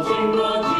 jingle.